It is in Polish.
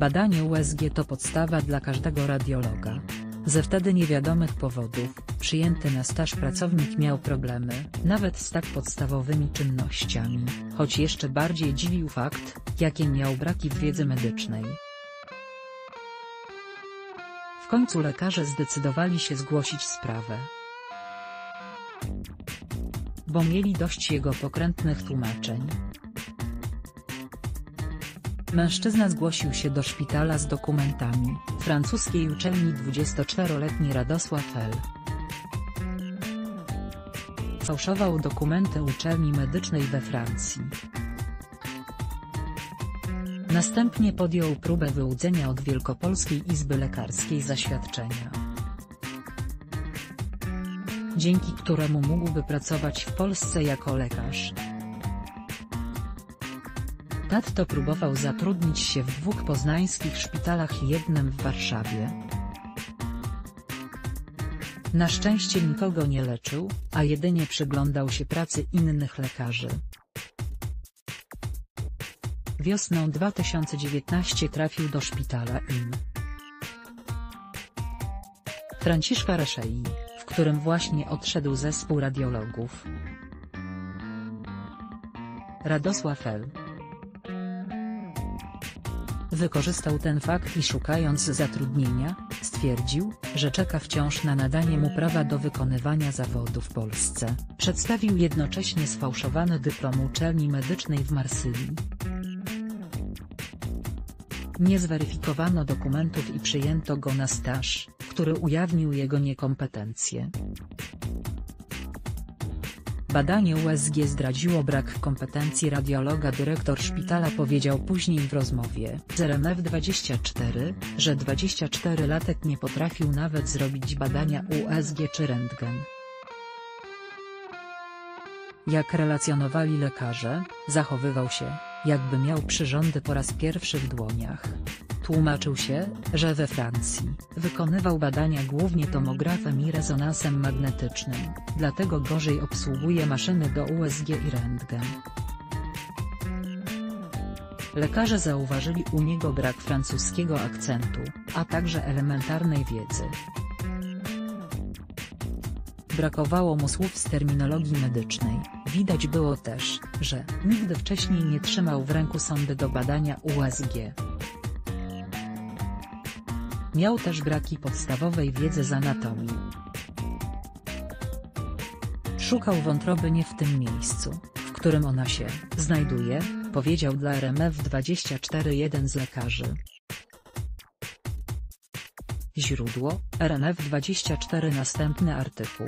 Badanie USG to podstawa dla każdego radiologa. Ze wtedy niewiadomych powodów, przyjęty na staż pracownik miał problemy, nawet z tak podstawowymi czynnościami, choć jeszcze bardziej dziwił fakt, jakie miał braki w wiedzy medycznej. W końcu lekarze zdecydowali się zgłosić sprawę. Bo mieli dość jego pokrętnych tłumaczeń. Mężczyzna zgłosił się do szpitala z dokumentami, francuskiej uczelni 24-letni Radosław L. Fałszował dokumenty uczelni medycznej we Francji. Następnie podjął próbę wyłudzenia od Wielkopolskiej Izby Lekarskiej zaświadczenia. Dzięki któremu mógłby pracować w Polsce jako lekarz. Tatto próbował zatrudnić się w dwóch poznańskich szpitalach i jednym w Warszawie. Na szczęście nikogo nie leczył, a jedynie przyglądał się pracy innych lekarzy. Wiosną 2019 trafił do szpitala im. Franciszka Reszei, w którym właśnie odszedł zespół radiologów. Radosław L. Wykorzystał ten fakt i szukając zatrudnienia, stwierdził, że czeka wciąż na nadanie mu prawa do wykonywania zawodu w Polsce. Przedstawił jednocześnie sfałszowany dyplom uczelni medycznej w Marsylii. Nie zweryfikowano dokumentów i przyjęto go na staż, który ujawnił jego niekompetencje. Badanie USG zdradziło brak kompetencji radiologa dyrektor szpitala powiedział później w rozmowie z RMF24, że 24-latek nie potrafił nawet zrobić badania USG czy rentgen. Jak relacjonowali lekarze, zachowywał się, jakby miał przyrządy po raz pierwszy w dłoniach. Tłumaczył się, że we Francji wykonywał badania głównie tomografem i rezonansem magnetycznym, dlatego gorzej obsługuje maszyny do USG i rentgen. Lekarze zauważyli u niego brak francuskiego akcentu, a także elementarnej wiedzy. Brakowało mu słów z terminologii medycznej, widać było też, że nigdy wcześniej nie trzymał w ręku sondy do badania USG. Miał też braki podstawowej wiedzy z anatomii. Szukał wątroby nie w tym miejscu, w którym ona się znajduje, powiedział dla RMF24 jeden z lekarzy. Źródło, RMF24 Następny artykuł.